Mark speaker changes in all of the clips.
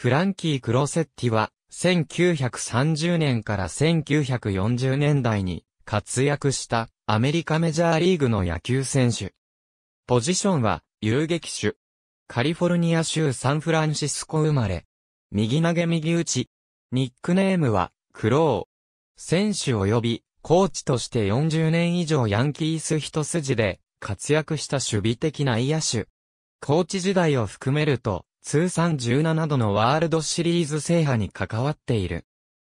Speaker 1: フランキー・クロセッティは、1930年から1940年代に活躍したアメリカメジャーリーグの野球選手。ポジションは遊撃手。カリフォルニア州サンフランシスコ生まれ。右投げ右打ち。ニックネームはクロー。選手及びコーチとして40年以上ヤンキース一筋で活躍した守備的内野手。コーチ時代を含めると通算17度のワールドシリーズ制覇に関わっている。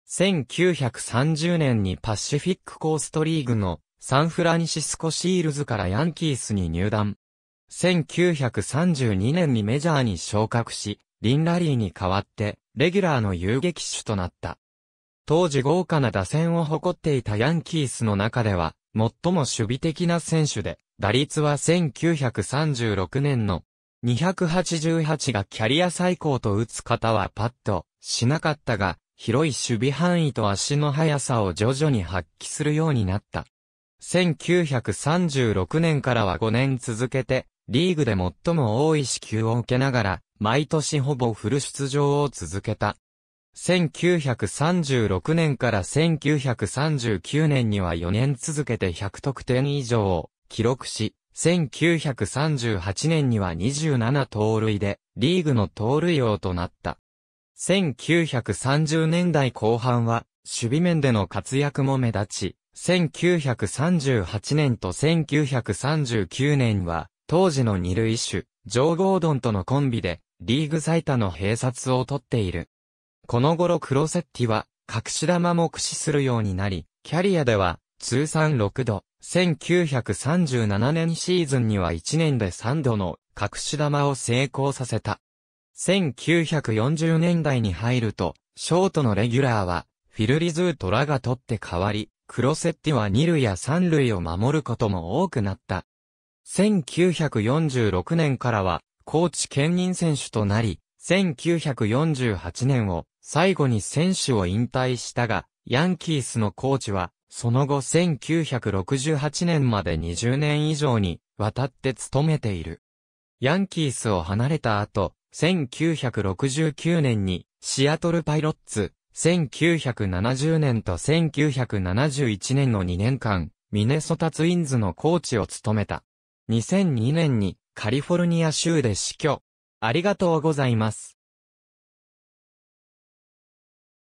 Speaker 1: 1930年にパシフィックコーストリーグのサンフランシスコシールズからヤンキースに入団。1932年にメジャーに昇格し、リンラリーに代わって、レギュラーの遊撃手となった。当時豪華な打線を誇っていたヤンキースの中では、最も守備的な選手で、打率は1936年の288がキャリア最高と打つ方はパッとしなかったが、広い守備範囲と足の速さを徐々に発揮するようになった。1936年からは5年続けて、リーグで最も多い支給を受けながら、毎年ほぼフル出場を続けた。1936年から1939年には4年続けて100得点以上を記録し、1938年には27盗塁でリーグの盗塁王となった。1930年代後半は、守備面での活躍も目立ち、1938年と1939年は、当時の二塁手、ジョー・ゴードンとのコンビで、リーグ最多の併殺を取っている。この頃クロセッティは、隠し玉も駆使するようになり、キャリアでは、通算6度、1937年シーズンには1年で3度の隠し玉を成功させた。1940年代に入ると、ショートのレギュラーは、フィル・リズートらが取って変わり、クロセッティは二塁や三塁を守ることも多くなった。1946年からは、コーチ兼任選手となり、1948年を最後に選手を引退したが、ヤンキースのコーチは、その後1968年まで20年以上にわたって務めている。ヤンキースを離れた後、1969年にシアトルパイロッツ、1970年と1971年の2年間、ミネソタツインズのコーチを務めた。2002年にカリフォルニア州で死去。ありがとうございます。